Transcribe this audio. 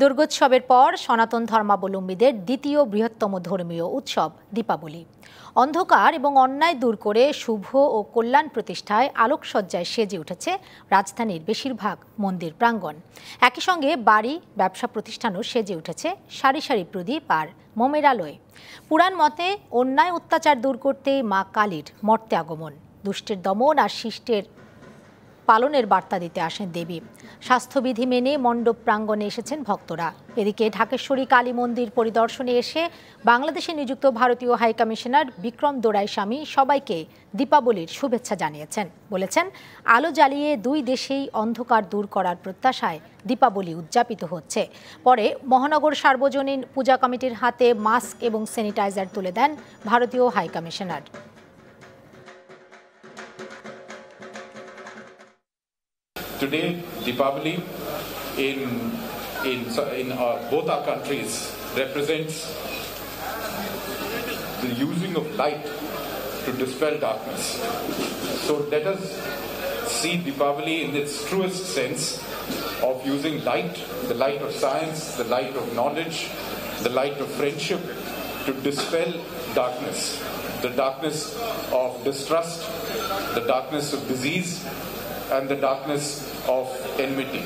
দুর্গোৎসবের পর সনাতন ধর্মাবলম্বীদের দ্বিতীয় বৃহত্তম ধর্মীয় উৎসব, দীপাবলি। অন্ধকার এবং অন্যায় দূর করে শুভ ও কল্যাণ প্রতিষ্ঠায় আলোকসজ্জায় সেজে উঠেছে রাজধানীর বেশিরভাগ মন্দির প্রাঙ্গণ। একই সঙ্গে বাড়ি, ব্যবসা প্রতিষ্ঠানও সেজে উঠেছে সারি সারি প্রদীপ আর মোমের আলোয়। পুরাণ মতে, অন্যায় অত্যাচার দূর করতে মা কালীর মর্তে আগমন। দুষ্টের দমন আর শিষ্টের পালনের বার্তা দিতে আসেন দেবী। স্বাস্থ্যবিধি মেনে মণ্ডপ প্রাঙ্গণে এসেছেন ভক্তরা। এদিকে ঢাকেশ্বরী কালী মন্দির পরিদর্শনে এসে বাংলাদেশে নিযুক্ত ভারতীয় হাইকমিশনার বিক্রম দোরাই স্বামী সবাইকে দীপাবলির শুভেচ্ছা জানিয়েছেন। বলেছেন, আলো জ্বালিয়ে দুই দেশেই অন্ধকার দূর করার প্রত্যাশায় দীপাবলি উদযাপিত হচ্ছে। পরে মহানগর সার্বজনীন পূজা কমিটির হাতে মাস্ক এবং স্যানিটাইজার তুলে দেন ভারতীয় high commissioner Today, Deepavali in in in uh, both our countries represents the using of light to dispel darkness. So let us see Deepavali in its truest sense of using light, the light of science, the light of knowledge, the light of friendship to dispel darkness, the darkness of distrust, the darkness of disease, and the darkness of enmity.